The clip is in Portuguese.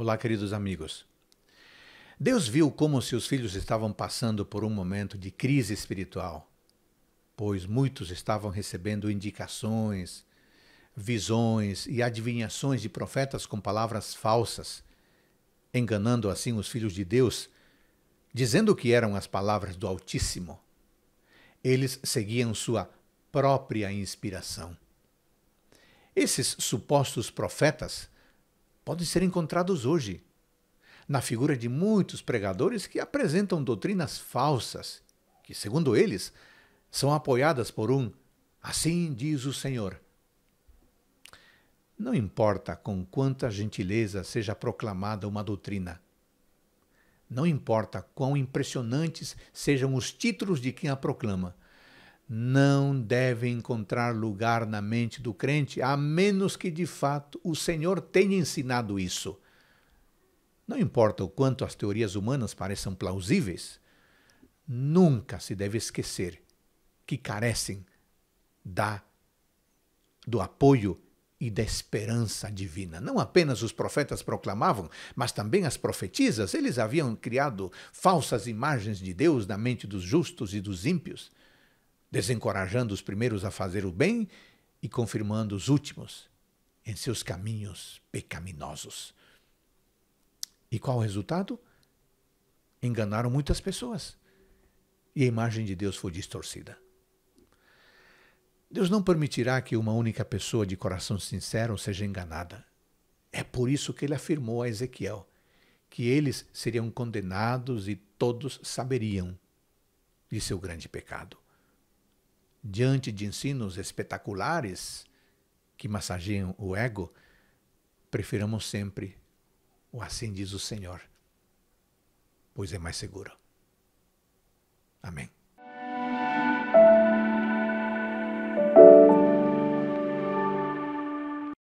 Olá, queridos amigos. Deus viu como seus filhos estavam passando por um momento de crise espiritual, pois muitos estavam recebendo indicações, visões e adivinhações de profetas com palavras falsas, enganando assim os filhos de Deus, dizendo que eram as palavras do Altíssimo. Eles seguiam sua própria inspiração. Esses supostos profetas podem ser encontrados hoje, na figura de muitos pregadores que apresentam doutrinas falsas, que, segundo eles, são apoiadas por um Assim diz o Senhor. Não importa com quanta gentileza seja proclamada uma doutrina. Não importa quão impressionantes sejam os títulos de quem a proclama não deve encontrar lugar na mente do crente, a menos que de fato o Senhor tenha ensinado isso. Não importa o quanto as teorias humanas pareçam plausíveis, nunca se deve esquecer que carecem da do apoio e da esperança divina. Não apenas os profetas proclamavam, mas também as profetisas, eles haviam criado falsas imagens de Deus na mente dos justos e dos ímpios desencorajando os primeiros a fazer o bem e confirmando os últimos em seus caminhos pecaminosos. E qual o resultado? Enganaram muitas pessoas e a imagem de Deus foi distorcida. Deus não permitirá que uma única pessoa de coração sincero seja enganada. É por isso que ele afirmou a Ezequiel que eles seriam condenados e todos saberiam de seu grande pecado diante de ensinos espetaculares que massageiam o ego, prefiramos sempre o assim diz o Senhor, pois é mais seguro. Amém.